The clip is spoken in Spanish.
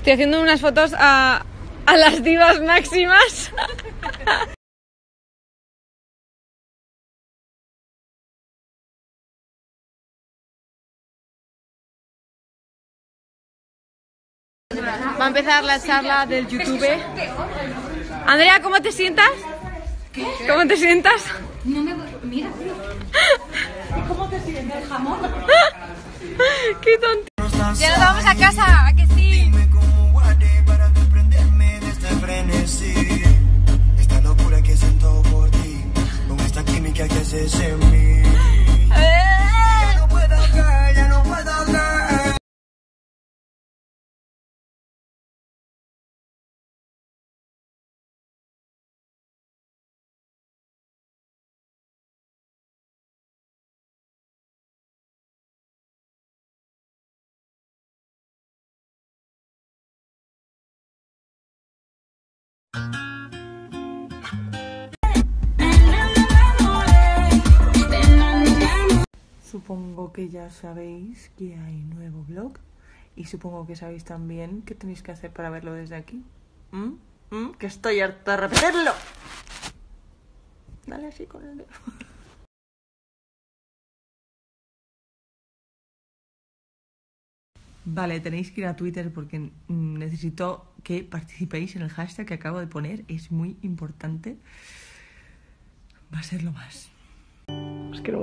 Estoy haciendo unas fotos a, a las divas máximas. Va a empezar la charla del YouTube. Andrea, ¿cómo te sientas? ¿Cómo te sientas? No me Mira. ¿Cómo te sientes, jamón? ¡Qué tonto! Ya nos vamos a casa, Supongo que ya sabéis que hay nuevo blog y supongo que sabéis también qué tenéis que hacer para verlo desde aquí. ¿Mm? ¿Mm? Que estoy harta de repetirlo. Dale así con el dedo. Vale, tenéis que ir a Twitter porque necesito que participéis en el hashtag que acabo de poner. Es muy importante. Va a ser lo más. Es que no.